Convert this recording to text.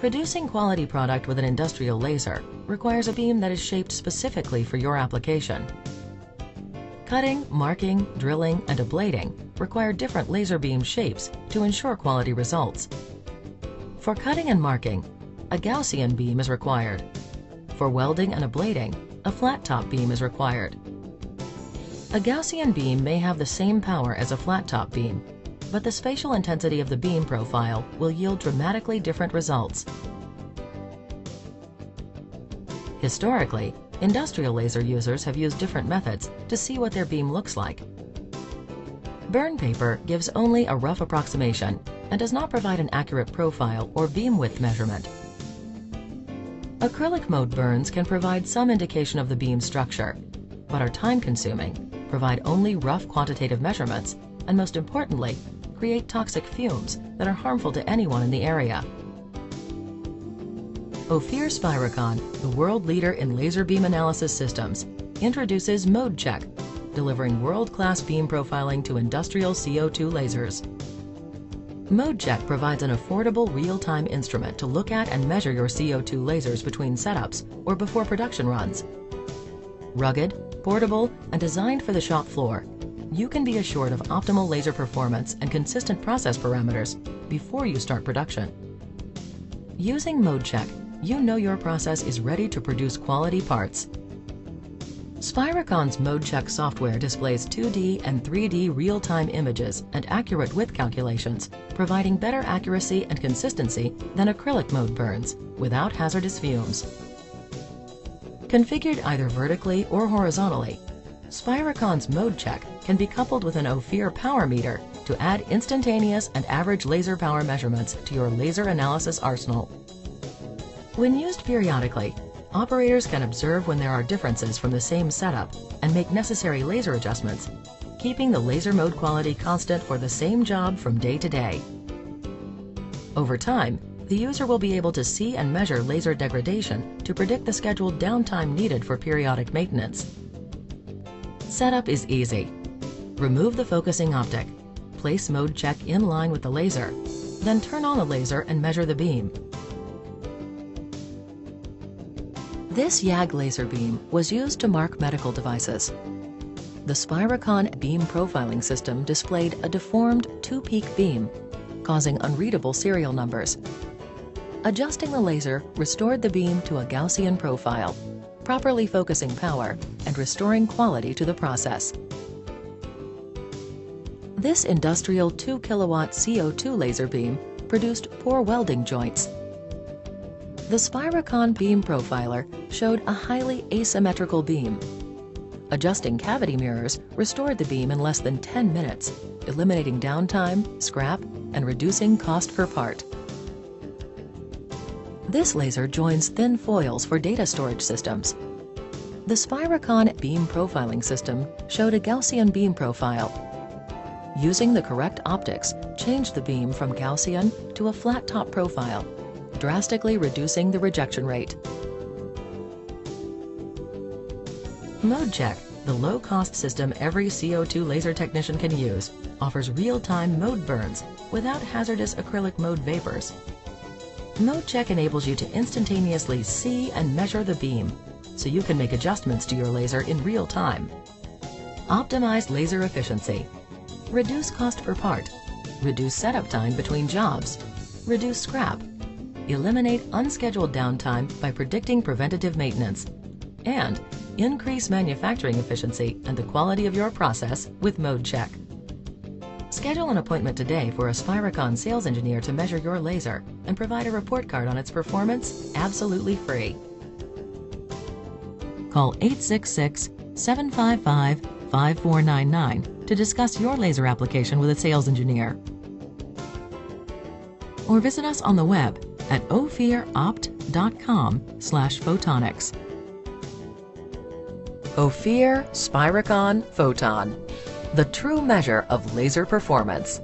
Producing quality product with an industrial laser requires a beam that is shaped specifically for your application. Cutting, marking, drilling, and ablating require different laser beam shapes to ensure quality results. For cutting and marking, a Gaussian beam is required. For welding and ablating, a flat top beam is required. A Gaussian beam may have the same power as a flat top beam, but the spatial intensity of the beam profile will yield dramatically different results. Historically, industrial laser users have used different methods to see what their beam looks like. Burn paper gives only a rough approximation and does not provide an accurate profile or beam width measurement. Acrylic mode burns can provide some indication of the beam structure, but are time-consuming, provide only rough quantitative measurements, and most importantly, create toxic fumes that are harmful to anyone in the area. Ophir Spiricon, the world leader in laser beam analysis systems, introduces ModeCheck, delivering world-class beam profiling to industrial CO2 lasers. ModeCheck provides an affordable real-time instrument to look at and measure your CO2 lasers between setups or before production runs. Rugged, portable, and designed for the shop floor, you can be assured of optimal laser performance and consistent process parameters before you start production. Using ModeCheck, you know your process is ready to produce quality parts. Spiricon's ModeCheck software displays 2D and 3D real-time images and accurate width calculations, providing better accuracy and consistency than acrylic mode burns without hazardous fumes. Configured either vertically or horizontally, Spiricon's ModeCheck can be coupled with an Ophir power meter to add instantaneous and average laser power measurements to your laser analysis arsenal. When used periodically, operators can observe when there are differences from the same setup and make necessary laser adjustments, keeping the laser mode quality constant for the same job from day to day. Over time, the user will be able to see and measure laser degradation to predict the scheduled downtime needed for periodic maintenance. Setup is easy. Remove the focusing optic, place ModeCheck in line with the laser, then turn on the laser and measure the beam. This YAG laser beam was used to mark medical devices. The Spiricon beam profiling system displayed a deformed two-peak beam, causing unreadable serial numbers. Adjusting the laser restored the beam to a Gaussian profile, properly focusing power and restoring quality to the process. This industrial 2 kilowatt CO2 laser beam produced poor welding joints. The Spiricon beam profiler showed a highly asymmetrical beam. Adjusting cavity mirrors restored the beam in less than 10 minutes, eliminating downtime, scrap, and reducing cost per part. This laser joins thin foils for data storage systems. The Spiricon beam profiling system showed a Gaussian beam profile. Using the correct optics change the beam from Gaussian to a flat top profile, drastically reducing the rejection rate. ModeCheck, the low-cost system every CO2 laser technician can use, offers real-time mode burns without hazardous acrylic mode vapors ModeCheck enables you to instantaneously see and measure the beam, so you can make adjustments to your laser in real time. Optimize laser efficiency. Reduce cost per part. Reduce setup time between jobs. Reduce scrap. Eliminate unscheduled downtime by predicting preventative maintenance. And increase manufacturing efficiency and the quality of your process with ModeCheck. Schedule an appointment today for a Spiricon sales engineer to measure your laser and provide a report card on its performance absolutely free. Call 866-755-5499 to discuss your laser application with a sales engineer. Or visit us on the web at ophiropt.com slash photonics. Ophir Spiricon Photon the true measure of laser performance.